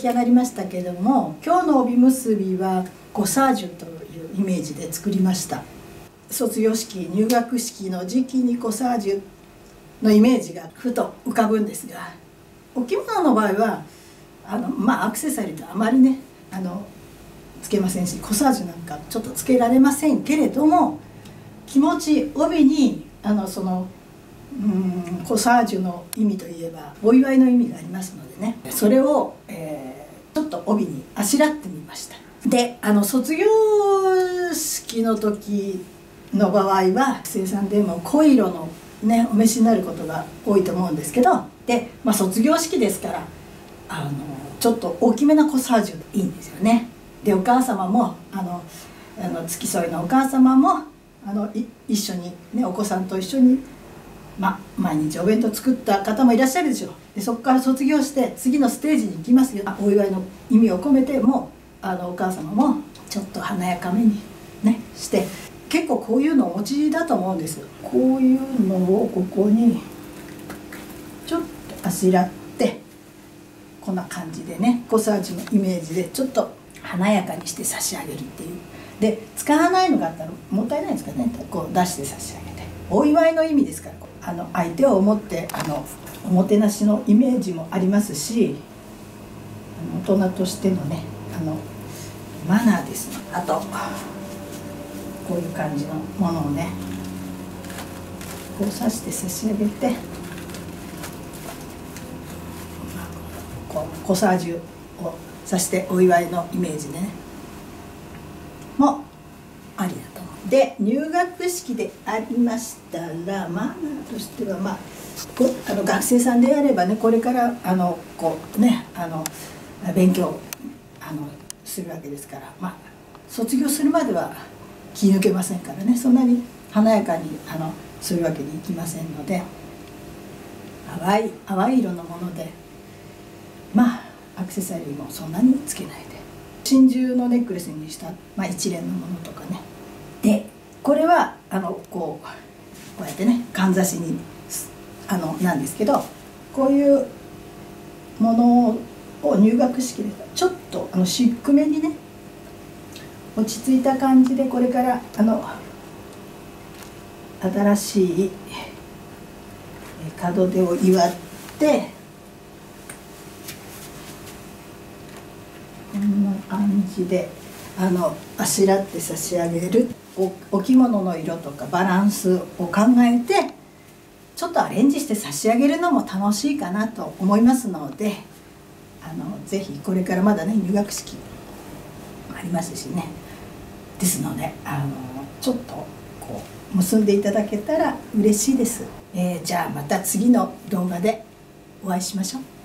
出来上がりましたけども今日の帯結びはコサージュというイメージで作りました。卒業式入学式の時期にコサージュのイメージがふと浮かぶんですがお着物の場合はあのまあアクセサリーとあまりねあのつけませんしコサージュなんかちょっとつけられませんけれども気持ち帯にあのそのうんコサージュの意味といえばお祝いの意味がありますのでねそれを、え、帯にあしらってみました。であの卒業式の時の場合は生産でも濃い色のねお召しになることが多いと思うんですけどで、まあ、卒業式ですからあのちょっと大きめなコサージュでいいんですよね。でお母様もあのあの付き添いのお母様もあの一緒に、ね、お子さんと一緒に、ま、毎日お弁当作った方もいらっしゃるでしょう。でそこから卒業して次のステージに行きますよ。あお祝いの意味を込めてもあのお母様もちょっと華やかめにねして。結構こういうのお持ちだと思うんですこういうのをここにちょっとあしらってこんな感じでねコサージュのイメージでちょっと華やかにして差し上げるっていう。で使わないのがあったらもったいないですかね。こう出して差し上げて。お祝いの意味ですからあの相手を思ってあのおもてなしのイメージもありますし大人としてのねあのマナーですあとこういう感じのものをねこう刺して差し上げてこうコサージュをさしてお祝いのイメージでねもありだと思う。で入学式でありましたらマナーとしてはまああの学生さんであればねこれからあのこうねあの勉強あのするわけですからまあ卒業するまでは気抜けませんからねそんなに華やかにあのするわけにいきませんので淡い淡い色のものでまあアクセサリーもそんなにつけないで真珠のネックレスにした、まあ、一連のものとかね。でこれはあのこうこうやってねかんざしにあのなんですけどこういうものを入学式でちょっとあのシックめにね落ち着いた感じでこれからあの新しい門出を祝ってこんな感じであのあしらって差し上げるおお着物の色とかバランスを考えてちょっとアレンジして差し上げるのも楽しいかなと思いますのであのぜひこれからまだね入学式ありますしね。ですのであのちょっとこう結んでいただけたら嬉しいです、えー、じゃあまた次の動画でお会いしましょう。